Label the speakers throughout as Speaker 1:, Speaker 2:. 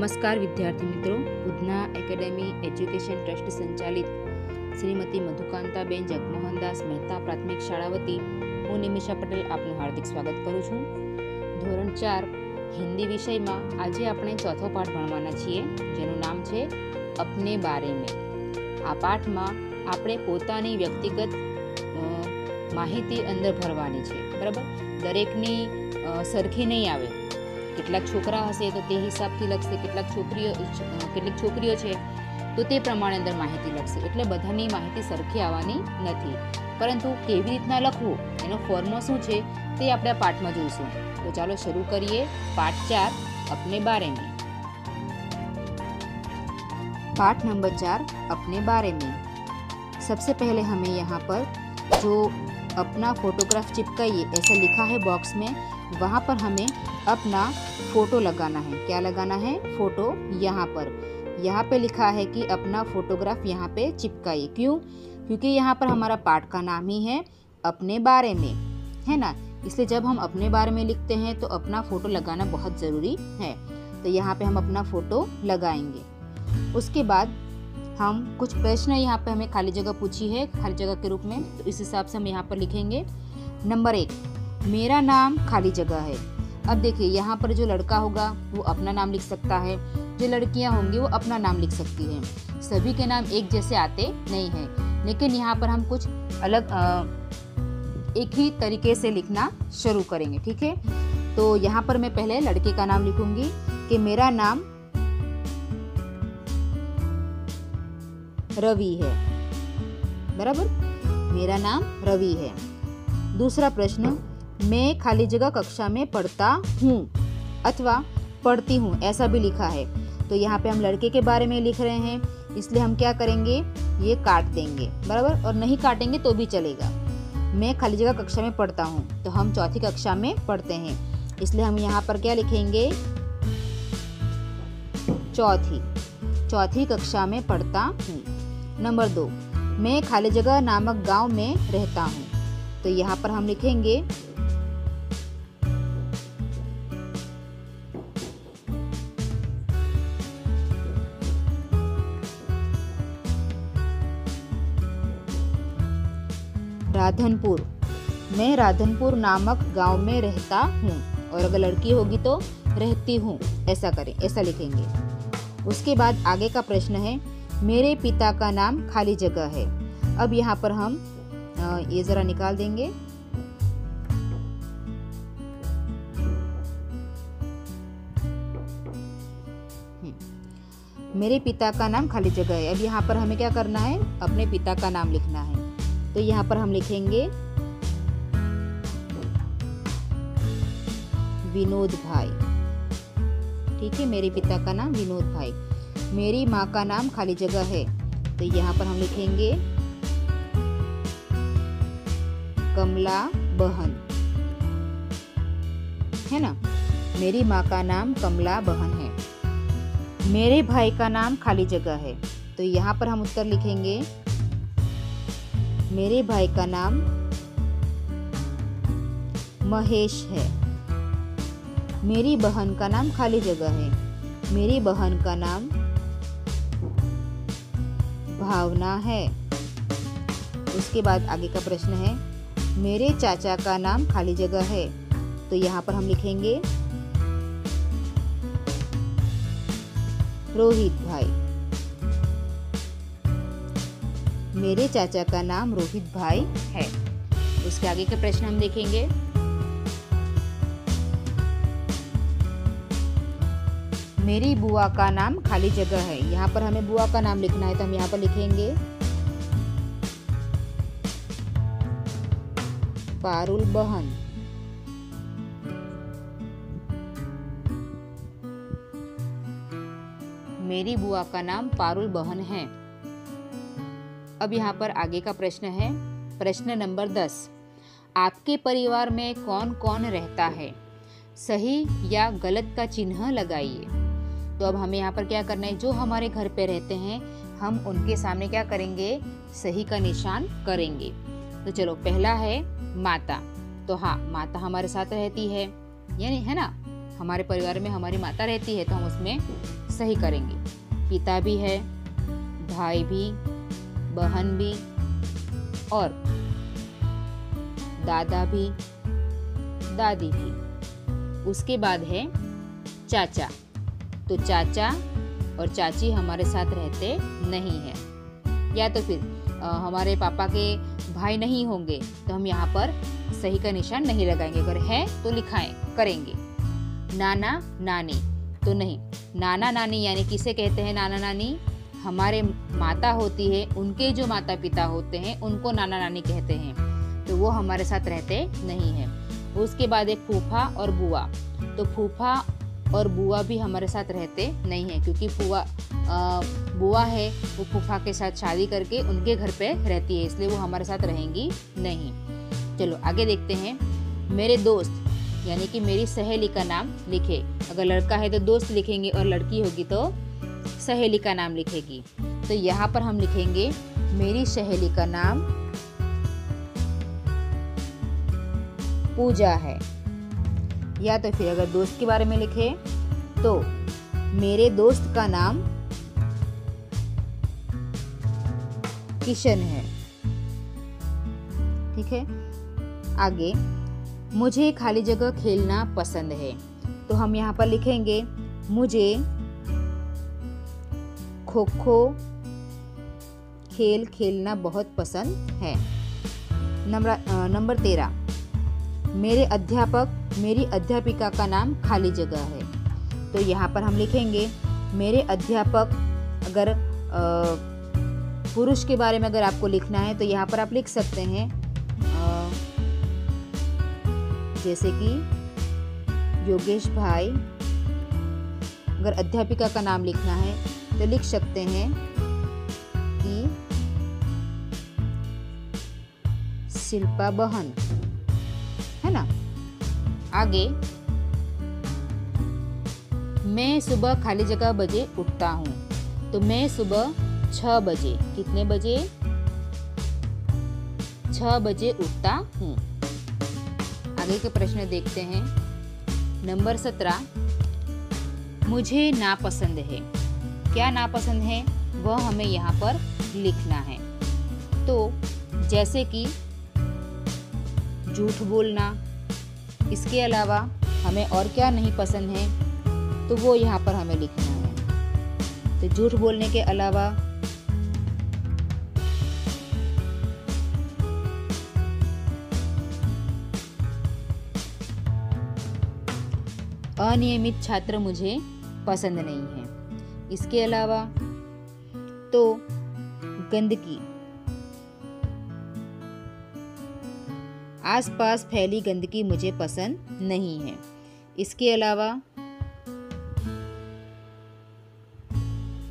Speaker 1: નમસ્કાર, વિદ્યાર્થી મિત્રો. ઉધના એકેડેમી એજ્યુકેશન ટ્રસ્ટ સંચાલિત શ્રીમતી મધુકાંતાબેન જગમોહનદાસ મહેતા પ્રાથમિક શાળા વતી હું નિમિષા પટેલ આપનું હાર્દિક સ્વાગત કરું છું. ધોરણ ચાર, હિન્દી વિષયમાં આજે આપણે ચોથો પાઠ ભણવાના છીએ, જેનું નામ છે અપને બારે મેં. આ પાઠમાં આપણે પોતાની વ્યક્તિગત માહિતી અંદર ભરવાની છે, બરાબર? દરેકની સરખી નહીં આવે. કેટલાક છોકરા હશે તો તે હિસાબથી લખશે કેટલાક છોકરીઓ કેટલીક છોકરીઓ છે તો તે પ્રમાણે અંદર માહિતી લખશે એટલે બધાની માહિતી સરખી આવવાની નથી પરંતુ કેવી રીતના લખવું એનો ફોર્મો શું છે તે આપણે આ પાઠમાં જોઈશું તો ચાલો શરૂ કરીએ પાઠ ચાર अपने बारे में पाठ नंबर चार अपने बारे में सबसे पहले हमें यहाँ पर जो अपना फोटोग्राफ चिपकाइए ऐसा लिखा है बॉक्स में वहाँ पर हमें अपना फ़ोटो लगाना है। क्या लगाना है? फ़ोटो यहाँ पर। यहाँ पे लिखा है कि अपना फोटोग्राफ यहाँ पे चिपकाइए। क्यों? क्योंकि यहाँ पर हमारा पाठ का नाम ही है अपने बारे में। है ना? इसलिए जब हम अपने बारे में लिखते हैं तो अपना फ़ोटो लगाना बहुत ज़रूरी है। तो यहाँ पे हम अपना फ़ोटो लगाएँगे। उसके बाद हम कुछ प्रश्न यहाँ पे हमें खाली जगह पूछी है। खाली जगह के रूप में। तो इस हिसाब से हम यहाँ पर लिखेंगे। नंबर एक मेरा नाम खाली जगह है। अब देखिए यहाँ पर जो लड़का होगा वो अपना नाम लिख सकता है। जो लड़कियाँ होंगी वो अपना नाम लिख सकती हैं। सभी के नाम एक जैसे आते नहीं हैं। लेकिन यहाँ पर हम कुछ अलग अ, एक ही तरीके से लिखना शुरू करेंगे ठीक है? तो यहाँ पर मैं पहले लड़के का नाम लिखूँगी कि मेरा नाम रवि है। बराबर? मेरा नाम रवि है। दूसरा प्रश्न मैं खाली जगह कक्षा में पढ़ता हूँ, अथवा पढ़ती हूँ, ऐसा भी लिखा है। तो यहाँ पे हम लड़के के बारे में लिख रहे हैं, इसलिए हम क्या करेंगे? ये काट देंगे, बराबर? और नहीं काटेंगे तो भी चलेगा। मैं खाली जगह कक्षा में पढ़ता हूँ तो हम चौथी कक्षा में पढ़ते हैं। इसलिए हम यहाँ पर क्या लिखेंगे? चौथी चौथी कक्षा में पढ़ता हूँ। नंबर दो, मैं खाली जगह नामक गाँव में रहता हूँ तो यहाँ पर हम लिखेंगे राधनपुर। मैं राधनपुर नामक गाँव में रहता हूँ और अगर लड़की होगी तो रहती हूँ, ऐसा करें, ऐसा लिखेंगे। उसके बाद आगे का प्रश्न है, मेरे पिता का नाम खाली जगह है। अब यहाँ पर हम ये ज़रा निकाल देंगे। हम्म। मेरे पिता का नाम खाली जगह है। अब यहाँ पर हमें क्या करना है? अपने पिता का नाम लिखना है। तो यहाँ पर हम लिखेंगे, विनोद भाई। ठीक है, मेरे पिता का नाम विनोद भाई। मेरी माँ का नाम खाली जगह है। तो यहाँ पर हम लिखेंगे, कमला बहन। है ना? मेरी माँ का नाम कमला बहन है। मेरे भाई का नाम खाली जगह है। तो यहाँ पर हम उत्तर लिखेंगे मेरे भाई का नाम महेश है। मेरी बहन का नाम खाली जगह है। मेरी बहन का नाम भावना है। उसके बाद आगे का प्रश्न है, मेरे चाचा का नाम खाली जगह है। तो यहाँ पर हम लिखेंगे, रोहित भाई। मेरे चाचा का नाम रोहित भाई है। उसके आगे के प्रश्न हम देखेंगे। मेरी बुआ का नाम खाली जगह है। यहाँ पर हमें बुआ का नाम लिखना है तो हम यहाँ पर लिखेंगे। पारुल बहन। मेरी बुआ का नाम पारुल बहन है। अब यहाँ पर आगे का प्रश्न है। प्रश्न नंबर दस। आपके परिवार में कौन कौन रहता है? सही या गलत का चिन्ह लगाइए। तो अब हमें यहाँ पर क्या करना है? जो हमारे घर पे रहते हैं, हम उनके सामने क्या करेंगे? सही का निशान करेंगे। तो चलो, पहला है माता। तो हाँ माता हमारे साथ रहती है। यानी, है ना? हमारे परिवार में हमारी माता रहती है तो हम उसमें सही करेंगे। पिता भी है, भाई भी बहन भी और दादा भी दादी भी। उसके बाद है चाचा। तो चाचा और चाची हमारे साथ रहते नहीं हैं। या तो फिर आ, हमारे पापा के भाई नहीं होंगे तो हम यहाँ पर सही का निशान नहीं लगाएँगे। अगर है तो लिखाएँ करेंगे। नाना नानी तो नहीं। नाना नानी यानी किसे कहते हैं? नाना नानी? हमारे माता होती है, उनके जो माता पिता होते हैं, उनको नाना नानी कहते हैं। तो वो हमारे साथ रहते नहीं हैं। उसके बाद एक फूफा और बुआ। तो फूफा और बुआ भी हमारे साथ रहते नहीं हैं, क्योंकि फुआ बुआ है, वो फूफा के साथ शादी करके उनके घर पे रहती है, इसलिए वो हमारे साथ रहेंगी नहीं। चलो, आगे देखते हैं। मेरे दोस्त, यानी कि मेरी सहेली का नाम लिखे। अगर लड़का है तो दोस्त लिखेंगे, और लड़की होगी तो सहेली का नाम लिखेगी। तो यहाँ पर हम लिखेंगे, मेरी सहेली का नाम पूजा है। या तो फिर अगर दोस्त के बारे में लिखे तो मेरे दोस्त का नाम किशन है। ठीक है? आगे, मुझे खाली जगह खेलना पसंद है। तो हम यहाँ पर लिखेंगे, मुझे खो खो खेल खेलना बहुत पसंद है। नंबर तेरह। मेरे अध्यापक, मेरी अध्यापिका का नाम खाली जगह है। तो यहाँ पर हम लिखेंगे, मेरे अध्यापक अगर पुरुष के बारे में अगर आपको लिखना है तो यहाँ पर आप लिख सकते हैं जैसे कि योगेश भाई, अगर अध्यापिका का नाम लिखना है तो लिख सकते हैं कि शिल्पा बहन, है ना? आगे, मैं सुबह खाली जगह बजे उठता हूँ। तो मैं सुबह छ बजे, कितने बजे? छ बजे उठता हूँ। आगे के प्रश्न देखते हैं। नंबर सत्रह, मुझे नापसंद है। क्या नापसंद है, वह हमें यहाँ पर लिखना है। तो जैसे कि झूठ बोलना, इसके अलावा हमें और क्या नहीं पसंद है तो वो यहाँ पर हमें लिखना है। तो झूठ बोलने के अलावा अनियमित छात्र मुझे पसंद नहीं है। इसके अलावा तो गंदगी। आसपास फैली गंदगी मुझे पसंद नहीं है। इसके अलावा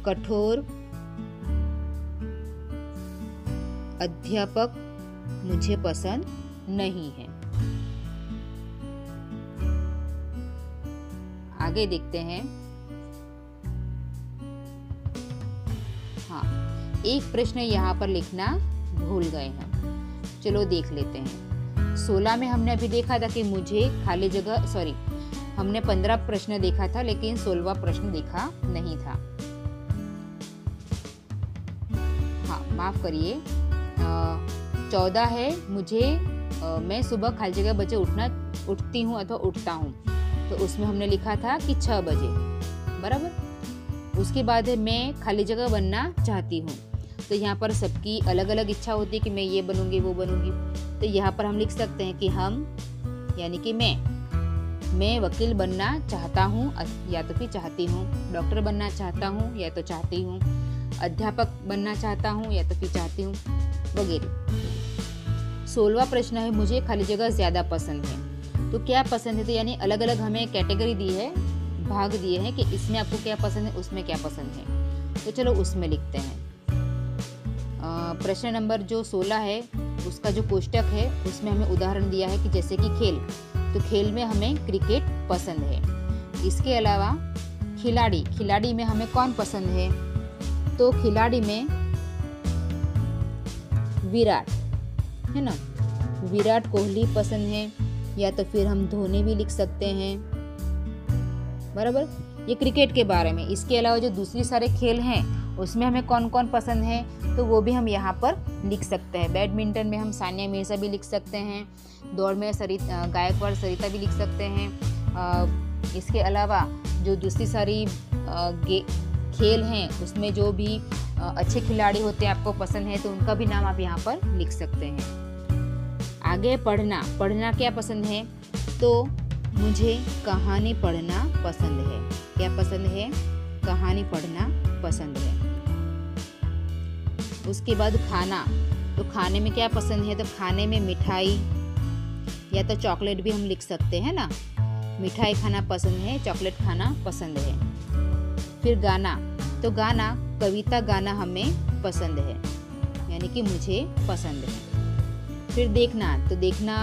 Speaker 1: कठोर अध्यापक मुझे पसंद नहीं है। आगे देखते हैं। एक प्रश्न यहाँ पर लिखना भूल गए हैं। चलो देख लेते हैं। सोलह में हमने अभी देखा था कि मुझे खाली जगह सॉरी हमने पंद्रह प्रश्न देखा था लेकिन सोलवा प्रश्न देखा नहीं था। हाँ माफ़ करिए। चौदह है मुझे आ, मैं सुबह खाली जगह बजे उठना उठती हूँ अथवा उठता हूँ। तो उसमें हमने लिखा था कि छः बजे बराबर? उसके बाद मैं खाली जगह बनना चाहती हूँ। तो यहाँ पर सबकी अलग अलग इच्छा होती है कि मैं ये बनूँगी, वो बनूँगी। तो यहाँ पर हम लिख सकते हैं कि हम, यानी कि मैं मैं वकील बनना चाहता हूँ, या तो फिर चाहती हूँ, डॉक्टर बनना चाहता हूँ, या तो चाहती हूँ, अध्यापक बनना चाहता हूँ, या तो फिर चाहती हूँ, वगैरह। सोलवा प्रश्न है, मुझे खाली जगह ज़्यादा पसंद है। तो क्या पसंद है? तो यानी अलग अलग हमें कैटेगरी दी है, भाग दिए हैं कि इसमें आपको क्या पसंद है, उसमें क्या पसंद है। तो चलो उसमें लिखते हैं। प्रश्न नंबर जो 16 है, उसका जो कोष्टक है, उसमें हमें उदाहरण दिया है कि जैसे कि खेल तो खेल में हमें क्रिकेट पसंद है। इसके अलावा खिलाड़ी खिलाड़ी में हमें कौन पसंद है? तो खिलाड़ी में विराट, है ना? विराट कोहली पसंद है, या तो फिर हम धोनी भी लिख सकते हैं। बराबर? ये क्रिकेट के बारे में। इसके अलावा जो दूसरी सारे खेल हैं, उसमें हमें कौन कौन पसंद है? तो वो भी हम यहाँ पर लिख सकते हैं। बैडमिंटन में हम सानिया मिर्ज़ा भी लिख सकते हैं, दौड़ में सरित गायकवाड़ सरिता भी लिख सकते हैं। इसके अलावा जो दूसरी सारी खेल हैं, उसमें जो भी अच्छे खिलाड़ी होते हैं, आपको पसंद है तो उनका भी नाम आप यहाँ पर लिख सकते हैं। आगे पढ़ना पढ़ना क्या पसंद है? तो मुझे कहानी पढ़ना पसंद है। क्या पसंद है? कहानी पढ़ना पसंद है। उसके बाद खाना। तो खाने में क्या पसंद है? तो खाने में मिठाई या तो चॉकलेट भी हम लिख सकते हैं ना? मिठाई खाना पसंद है, चॉकलेट खाना पसंद है। फिर गाना। तो गाना, कविता गाना हमें पसंद है, यानी कि मुझे पसंद है। फिर देखना। तो देखना,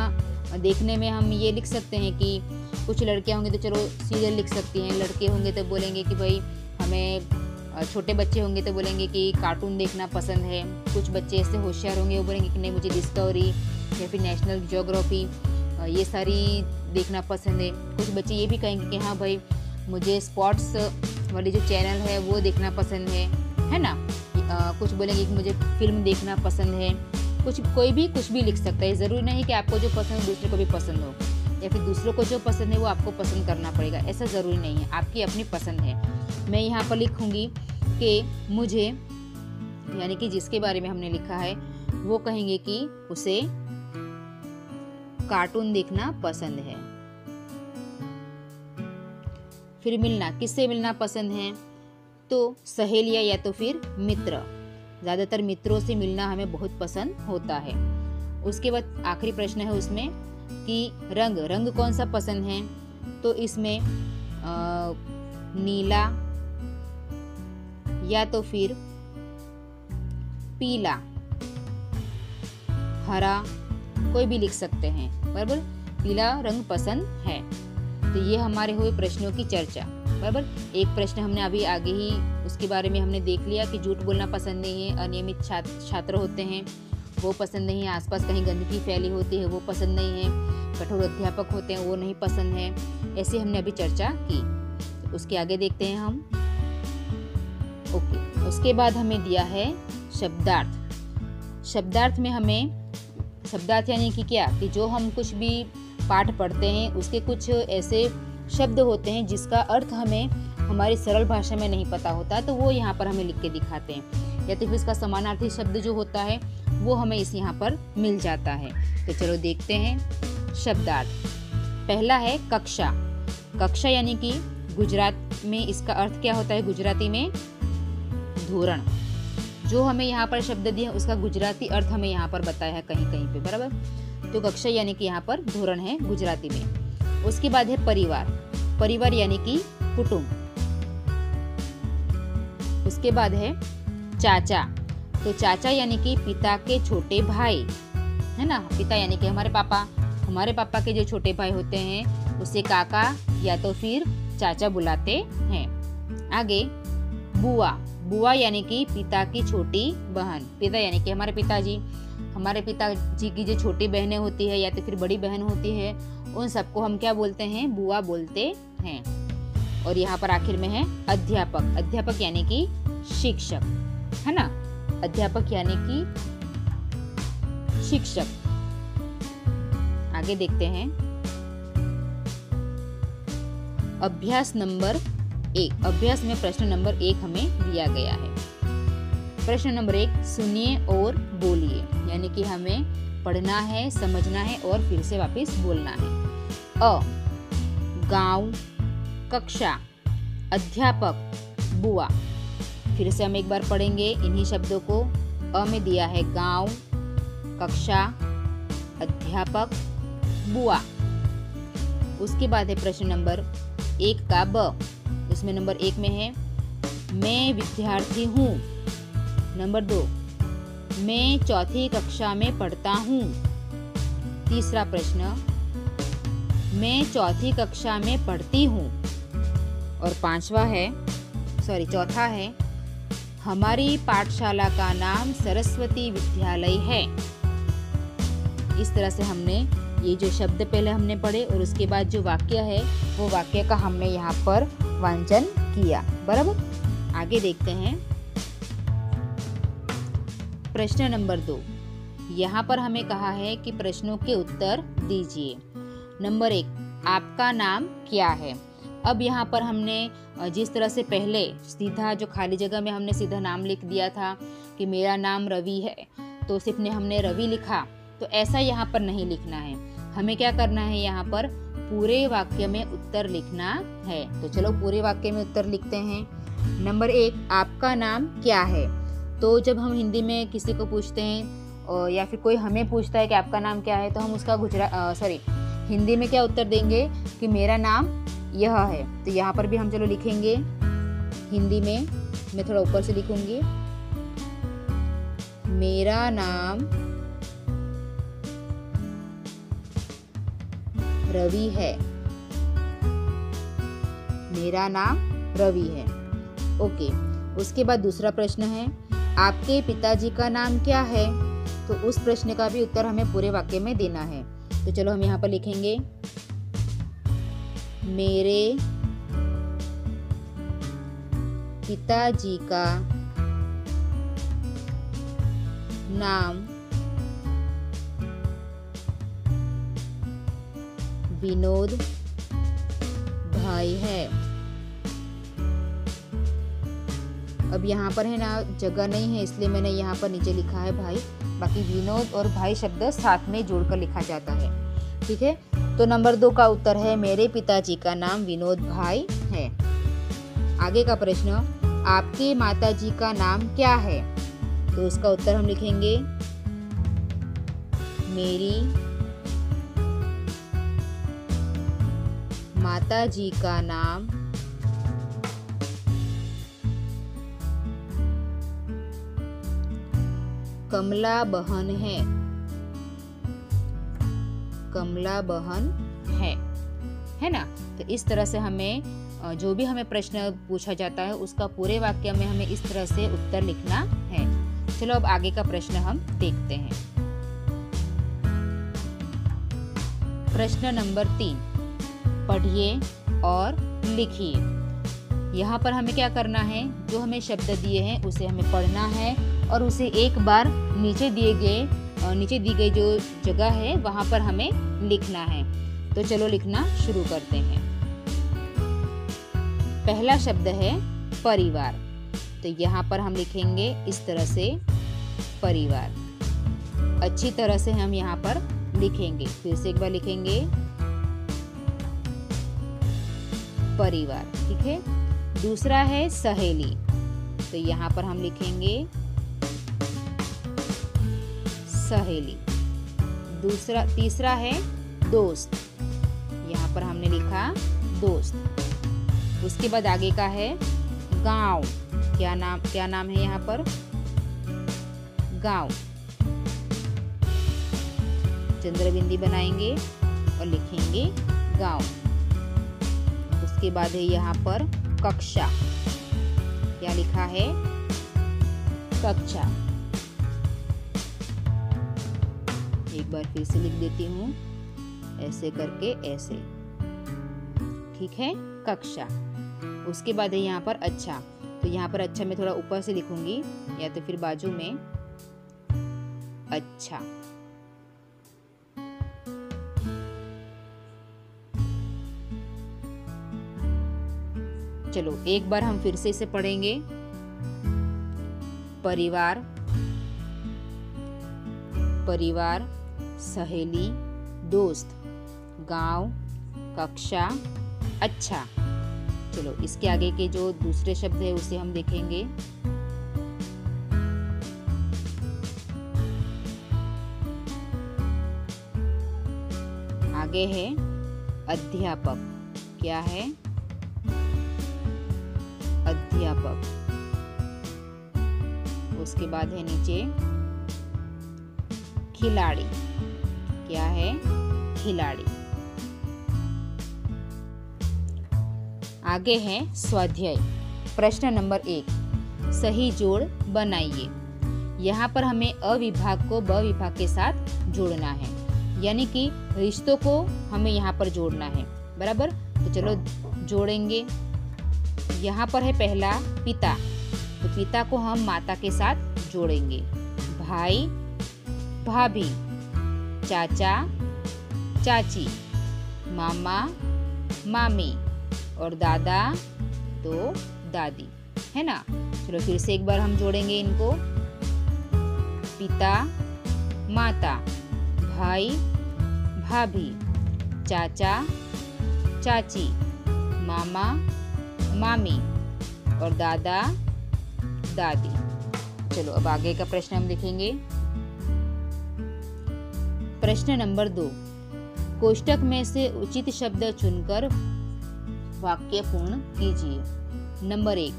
Speaker 1: देखने में हम ये लिख सकते हैं कि कुछ लड़कियाँ होंगे तो चलो सीरियल लिख सकती हैं, लड़के होंगे तो बोलेंगे कि भाई, हमें छोटे बच्चे होंगे तो बोलेंगे कि कार्टून देखना पसंद है। कुछ बच्चे ऐसे होशियार होंगे वो बोलेंगे कि नहीं मुझे डिस्कवरी या फिर नेशनल जोग्राफी ये सारी देखना पसंद है। कुछ बच्चे ये भी कहेंगे कि हाँ भाई मुझे स्पोर्ट्स वाली जो चैनल है वो देखना पसंद है। है ना? आ, कुछ बोलेंगे कि मुझे फ़िल्म देखना पसंद है। कुछ कोई भी कुछ भी लिख सकता है। ज़रूरी नहीं कि आपको जो पसंद है दूसरे को भी पसंद हो। या फिर दूसरों को जो पसंद है वो आपको पसंद करना पड़ेगा। ऐसा ज़रूरी नहीं है। आपकी अपनी पसंद है। मैं यहाँ पर लिखूँगी कि मुझे यानी कि जिसके बारे में हमने लिखा है वो कहेंगे कि उसे कार्टून देखना पसंद है। फिर मिलना किससे मिलना पसंद है? तो सहेलिया या तो फिर मित्र। ज़्यादातर मित्रों से मिलना हमें बहुत पसंद होता है। उसके बाद आखिरी प्रश्न है उसमें कि रंग रंग कौन सा पसंद है? तो इसमें आ, नीला या तो फिर पीला, हरा, कोई भी लिख सकते हैं। बराबर? पीला रंग पसंद है। तो ये हमारे हुए प्रश्नों की चर्चा। बराबर? एक प्रश्न हमने अभी आगे ही उसके बारे में हमने देख लिया कि झूठ बोलना पसंद नहीं है, अनियमित छात्र होते हैं, वो पसंद नहीं है, आसपास कहीं गंदगी फैली होती है, वो पसंद नहीं है, कठोर अध्यापक होते हैं, वो नहीं पसंद है, ऐसे हमने अभी चर्चा की। तो उसके आगे देखते हैं हम। ओके, उसके बाद हमें दिया है शब्दार्थ। शब्दार्थ में हमें, शब्दार्थ यानी कि क्या? कि जो हम कुछ भी पाठ पढ़ते हैं, उसके कुछ ऐसे शब्द होते हैं जिसका अर्थ हमें हमारी सरल भाषा में नहीं पता होता तो वो यहाँ पर हमें लिख के दिखाते हैं। या तो फिर इसका समानार्थी शब्द जो होता है, वो हमें इस यहाँ पर मिल जाता है। तो चलो देखते हैं शब्दार्थ। पहला है कक्षा। कक्षा यानी कि गुजरात में इसका अर्थ क्या होता है? गुजराती में धोरण। जो हमें यहाँ पर शब्द दिया उसका गुजराती अर्थ हमें यहाँ पर बताया है कहीं कहीं पे, बराबर? तो कक्षा यानी कि यहाँ पर धोरण है गुजराती में। उसके बाद है परिवार। परिवार यानी कि कुटुंब। उसके बाद है चाचा। तो चाचा यानी कि पिता के छोटे भाई। है ना? पिता यानी कि हमारे पापा। हमारे पापा के जो छोटे भाई होते हैं, उसे काका या तो फिर चाचा बुलाते हैं। आगे, बुआ। बुआ यानी कि पिता की छोटी बहन। पिता यानी कि हमारे पिताजी। हमारे पिताजी की जो छोटी बहनें होती है या तो फिर बड़ी बहन होती है, उन सबको हम क्या बोलते हैं? बुआ बोलते हैं। और यहाँ पर आखिर में है अध्यापक। अध्यापक यानी कि शिक्षक, है ना? अध्यापक यानी कि शिक्षक। आगे देखते हैं। अभ्यास नंबर एक। अभ्यास में प्रश्न नंबर एक हमें दिया गया है। प्रश्न नंबर एक, सुनिए और बोलिए। यानी कि हमें पढ़ना है, समझना है और फिर से वापस बोलना है। अ, गाँव, कक्षा, अध्यापक, बुआ। फिर से हम एक बार पढ़ेंगे इन्हीं शब्दों को। अ में दिया है गाँव, कक्षा, अध्यापक, बुआ। उसके बाद है प्रश्न नंबर एक का ब। इसमें नंबर एक में है, मैं विद्यार्थी हूँ। नंबर दो, मैं चौथी कक्षा में पढ़ता हूँ। तीसरा प्रश्न, मैं चौथी कक्षा में पढ़ती हूँ। और पांचवा है, सॉरी, चौथा है, हमारी पाठशाला का नाम सरस्वती विद्यालय है। इस तरह से हमने ये जो शब्द पहले हमने पढ़े और उसके बाद जो वाक्य है, वो वाक्य का हमने यहाँ पर वांचन किया। बराबर? आगे देखते हैं। प्रश्न नंबर दो। यहाँ पर हमें कहा है कि प्रश्नों के उत्तर दीजिए। नंबर एक, आपका नाम क्या है? अब यहाँ पर हमने जिस तरह से पहले सीधा जो खाली जगह में हमने सीधा नाम लिख दिया था कि मेरा नाम रवि है तो सिर्फ़ ने हमने रवि लिखा तो ऐसा यहाँ पर नहीं लिखना है। हमें क्या करना है यहाँ पर? पूरे वाक्य में उत्तर लिखना है। तो चलो पूरे वाक्य में उत्तर लिखते हैं। नंबर एक, आपका नाम क्या है? तो जब हम हिंदी में किसी को पूछते हैं या फिर कोई हमें पूछता है कि आपका नाम क्या है तो हम उसका गुजरा सॉरी हिंदी में क्या उत्तर देंगे कि मेरा नाम यह है। तो यहाँ पर भी हम चलो लिखेंगे। हिंदी में मैं थोड़ा ऊपर से लिखूँगी। मेरा नाम रवि है। मेरा नाम रवि है। ओके, उसके बाद दूसरा प्रश्न है, आपके पिताजी का नाम क्या है? तो उस प्रश्न का भी उत्तर हमें पूरे वाक्य में देना है। तो चलो हम यहाँ पर लिखेंगे। मेरे पिताजी का नाम विनोद भाई है। अब यहाँ पर है ना, जगह नहीं है, इसलिए मैंने यहाँ पर नीचे लिखा है भाई। बाकी विनोद और भाई शब्द साथ में जोड़कर लिखा जाता है। ठीक है? तो नंबर दो का उत्तर है, मेरे पिताजी का नाम विनोद भाई है। आगे का प्रश्न, आपके माताजी का नाम क्या है? तो उसका उत्तर हम लिखेंगे, मेरी माता जी का नाम। कमला बहन है। कमला बहन है। है ना? तो इस तरह से हमें जो भी हमें प्रश्न पूछा जाता है, उसका पूरे वाक्य में हमें इस तरह से उत्तर लिखना है। चलो अब आगे का प्रश्न हम देखते हैं। प्रश्न नंबर तीन। पढ़िए और लिखिए। यहाँ पर हमें क्या करना है? जो हमें शब्द दिए हैं, उसे हमें पढ़ना है और उसे एक बार नीचे दिए गए नीचे दी गई जो जगह है, वहाँ पर हमें लिखना है। तो चलो लिखना शुरू करते हैं। पहला शब्द है परिवार। तो यहाँ पर हम लिखेंगे इस तरह से परिवार। अच्छी तरह से हम यहाँ पर लिखेंगे। फिर से एक बार लिखेंगे। परिवार, ठीक है? दूसरा है सहेली। तो यहाँ पर हम लिखेंगे सहेली। दूसरा, तीसरा है दोस्त। यहाँ पर हमने लिखा दोस्त। उसके बाद आगे का है गाँव। क्या नाम क्या नाम है यहाँ पर? गाँव। चंद्रबिंदी बनाएँगे और लिखेंगे गाँव। उसके बाद है यहाँ पर कक्षा। क्या लिखा है? कक्षा। एक बार फिर से लिख देती हूँ। ऐसे करके ऐसे। ठीक है? कक्षा। उसके बाद है यहाँ पर अच्छा। तो यहाँ पर अच्छा मैं थोड़ा ऊपर से लिखूँगी या तो फिर बाजू में अच्छा। चलो, एक बार हम फिर से इसे पढ़ेंगे। परिवार। परिवार, सहेली, दोस्त। गाँव, कक्षा अच्छा। चलो, इसके आगे के जो दूसरे शब्द है, उसे हम देखेंगे। आगे है, अध्यापक। क्या है? अध्यापक उसके बाद है नीचे खिलाड़ी। क्या है? खिलाड़ी। आगे है स्वाध्याय। प्रश्न नंबर एक, सही जोड़ बनाइए। यहाँ पर हमें अविभाग को ब विभाग के साथ जोड़ना है। यानी कि रिश्तों को हमें यहाँ पर जोड़ना है। बराबर? तो चलो, जोड़ेंगे। यहाँ पर है पहला पिता। तो पिता को हम माता के साथ जोड़ेंगे। भाई, भाभी, चाचा, चाची, मामा, मामी और दादा तो दादी। है ना? चलो फिर से एक बार हम जोड़ेंगे इनको। पिता, माता, भाई, भाभी, चाचा, चाची, मामा मामी और दादा, दादी। चलो, अब आगे का प्रश्न हम लिखेंगे प्रश्न नंबर दो। कोष्टक में से उचित शब्द चुनकर वाक्य पूर्ण कीजिए। नंबर एक,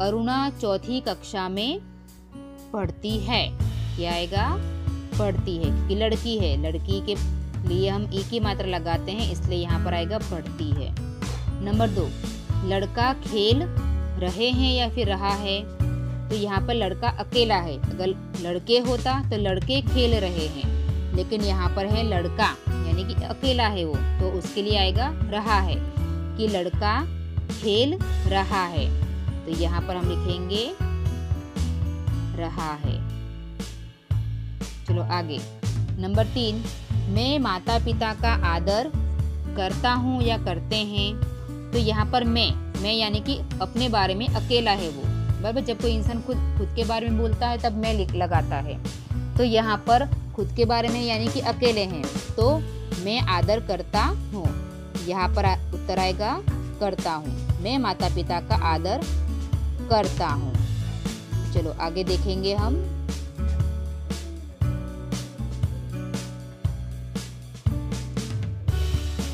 Speaker 1: अरुणा चौथी कक्षा में पढ़ती है। क्या आएगा? पढ़ती है, क्योंकि लड़की है। लड़की के लिए हम एक ही मात्रा लगाते हैं, इसलिए यहाँ पर आएगा पढ़ती है। नंबर दो लड़का खेल रहे हैं या फिर रहा है तो यहाँ पर लड़का अकेला है। अगर लड़के होता तो लड़के खेल रहे हैं, लेकिन यहाँ पर है लड़का, यानी कि अकेला है वो तो उसके लिए आएगा रहा है, कि लड़का खेल रहा है। तो यहाँ पर हम लिखेंगे रहा है। चलो आगे। नंबर तीन, मैं माता पिता का आदर करता हूँ या करते हैं? तो यहाँ पर मैं मैं यानी कि अपने बारे में अकेला है वो। बराबर जब कोई इंसान खुद खुद के बारे में बोलता है तब मैं लिख, लगाता है। तो यहाँ पर खुद के बारे में यानी कि अकेले हैं तो मैं आदर करता हूँ। यहाँ पर उत्तर आएगा, करता हूँ। मैं माता पिता का आदर करता हूँ। चलो, आगे देखेंगे हम।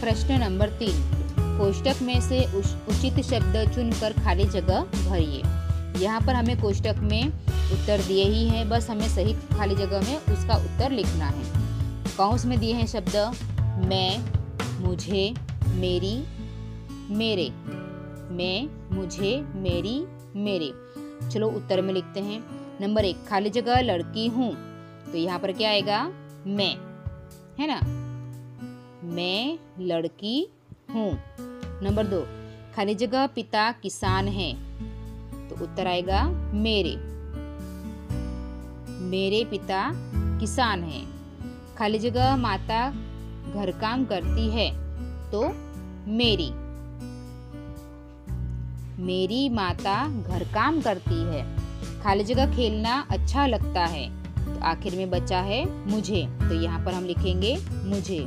Speaker 1: प्रश्न नंबर तीन। कोष्टक में से उचित शब्द चुनकर खाली जगह भरिए। यहाँ पर हमें कोष्टक में उत्तर दिए ही हैं। बस हमें सही खाली जगह में उसका उत्तर लिखना है। कौंस में दिए हैं शब्द? मैं, मुझे, मेरी, मेरे। मैं, मुझे, मेरी, मेरे। चलो उत्तर में लिखते हैं। नंबर एक, खाली जगह लड़की हूँ। तो यहाँ पर क्या आएगा? मैं। है ना? मैं, लड़की हूँ। नंबर दो खाली जगह पिता किसान है। तो उत्तर आएगा, मेरे। मेरे पिता किसान हैं। खाली जगह माता घर काम करती है तो मेरी। मेरी माता घर काम करती है। खाली जगह खेलना अच्छा लगता है। तो आखिर में बचा है मुझे। तो यहाँ पर हम लिखेंगे मुझे,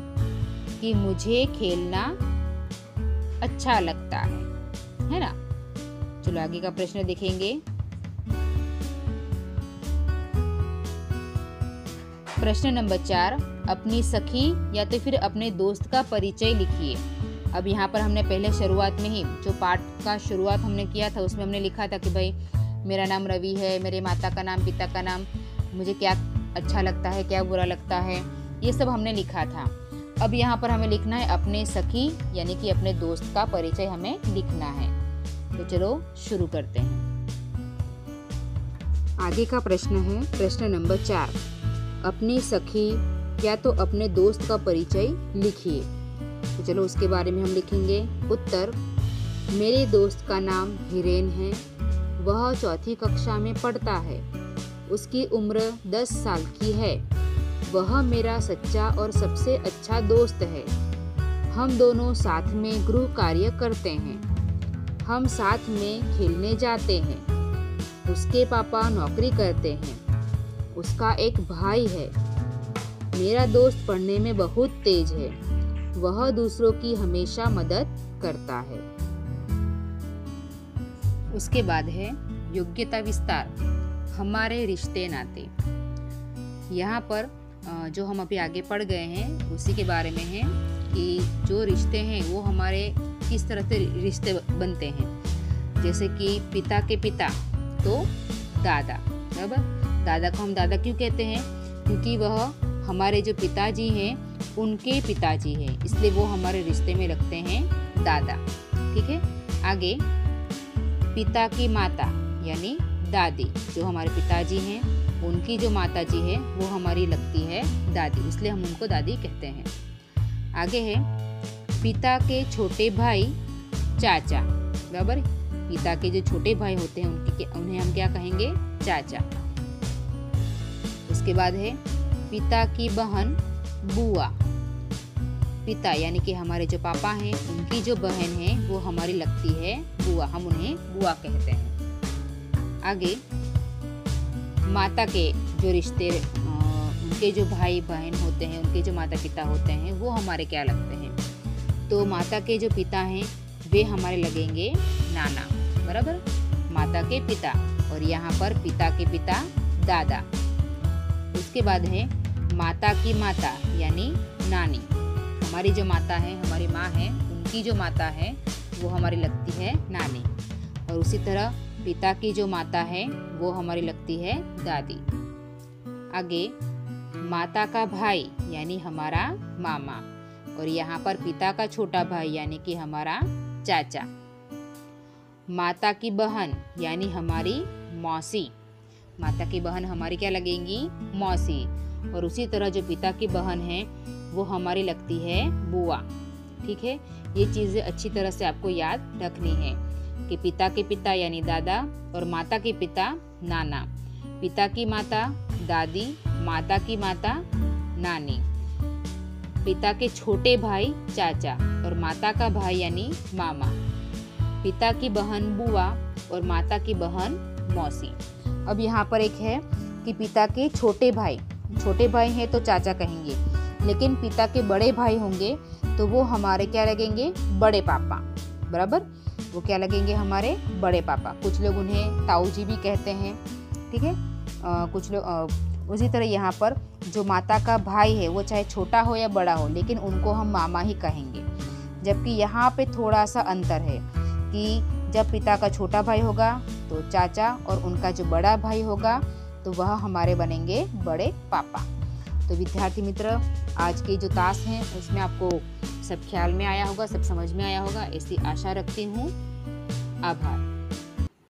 Speaker 1: कि मुझे खेलना अच्छा लगता है है ना? चलो आगे का प्रश्न देखेंगे। प्रश्न नंबर चार, अपनी सखी या तो फिर अपने दोस्त का परिचय लिखिए। अब यहाँ पर हमने पहले शुरुआत में ही, जो पाठ का शुरुआत हमने किया था, उसमें हमने लिखा था कि भाई, मेरा नाम रवि है, मेरे माता का नाम, पिता का नाम, मुझे क्या अच्छा लगता है, क्या बुरा लगता है, ये सब हमने लिखा था। अब यहाँ पर हमें लिखना है अपने सखी, यानी कि अपने दोस्त का परिचय हमें लिखना है। तो चलो शुरू करते हैं। आगे का प्रश्न है, प्रश्न नंबर चार। अपनी सखी या तो अपने दोस्त का परिचय लिखिए। तो चलो उसके बारे में हम लिखेंगे। उत्तर, मेरे दोस्त का नाम हिरेन है। वह चौथी कक्षा में पढ़ता है। उसकी उम्र दस साल की है। वह मेरा सच्चा और सबसे अच्छा दोस्त है। हम दोनों साथ में गृह कार्य करते हैं। हम साथ में खेलने जाते हैं। उसके पापा नौकरी करते हैं। उसका एक भाई है। मेरा दोस्त पढ़ने में बहुत तेज है। वह दूसरों की हमेशा मदद करता है। उसके बाद है योग्यता विस्तार, हमारे रिश्ते नाते। यहाँ पर जो हम अभी आगे पढ़ गए हैं, उसी के बारे में है कि जो रिश्ते हैं, वो हमारे किस तरह से रिश्ते बनते हैं। जैसे कि पिता के पिता तो दादा। बराबर दादा को हम दादा क्यों कहते हैं? क्योंकि वह हमारे जो पिताजी हैं, उनके पिताजी हैं, इसलिए वो हमारे रिश्ते में रखते हैं दादा। ठीक है? आगे, पिता की माता, यानी दादी, जो हमारे पिताजी हैं उनकी जो माता जी है, वो हमारी लगती है दादी, इसलिए हम उनको दादी कहते हैं। आगे है, पिता के छोटे भाई चाचा। बराबर? पिता के जो छोटे भाई होते हैं, उनके उन्हें हम क्या कहेंगे? चाचा। उसके बाद है, पिता की बहन बुआ। पिता, यानी कि हमारे जो पापा हैं, उनकी जो बहन है, वो हमारी लगती है बुआ। हम उन्हें बुआ कहते हैं। आगे माता के जो रिश्ते उनके जो भाई बहन होते हैं, उनके जो माता पिता होते हैं, वो हमारे क्या लगते हैं? तो माता के जो पिता हैं, वे हमारे लगेंगे नाना, बराबर? माता के पिता और यहाँ पर पिता के पिता दादा। उसके बाद है माता की माता, यानी नानी। हमारी जो माता है, हमारी माँ है, उनकी जो माता है, वो हमारी लगती है नानी। और उसी तरह पिता की जो माता है, वो हमारी लगती है दादी। आगे, माता का भाई, यानी हमारा मामा, और यहाँ पर पिता का छोटा भाई, यानी कि हमारा चाचा। माता की बहन, यानी हमारी मौसी। माता की बहन हमारी क्या लगेंगी? मौसी। और उसी तरह जो पिता की बहन है, वो हमारी लगती है बुआ। ठीक है? ये चीज़ें अच्छी तरह से आपको याद रखनी है। कि पिता के पिता, यानी दादा, और माता के पिता, नाना। पिता की माता, दादी, माता की माता, नानी। पिता के छोटे भाई, चाचा, और माता का भाई, यानी मामा। पिता की बहन, बुआ, और माता की बहन, मौसी। अब यहाँ पर एक है कि पिता के छोटे भाई। छोटे भाई हैं तो चाचा कहेंगे, लेकिन पिता के बड़े भाई होंगे तो वो हमारे क्या लगेंगे? बड़े पापा। बराबर? वो क्या लगेंगे हमारे बड़े पापा? कुछ लोग उन्हें ताऊ जी भी कहते हैं ठीक है? आ, कुछ लोग उसी तरह यहाँ पर जो माता का भाई है वो चाहे छोटा हो या बड़ा हो लेकिन उनको हम मामा ही कहेंगे। जबकि यहाँ पे थोड़ा सा अंतर है कि जब पिता का छोटा भाई होगा तो चाचा और उनका जो बड़ा भाई होगा तो वह हमारे बनेंगे बड़े पापा। तो विद्यार्थी मित्र आज के जो ताश हैं उसमें आपको सब ख्याल में आया होगा, सब समझ में आया होगा, ऐसी आशा रखती हूँ। आभार।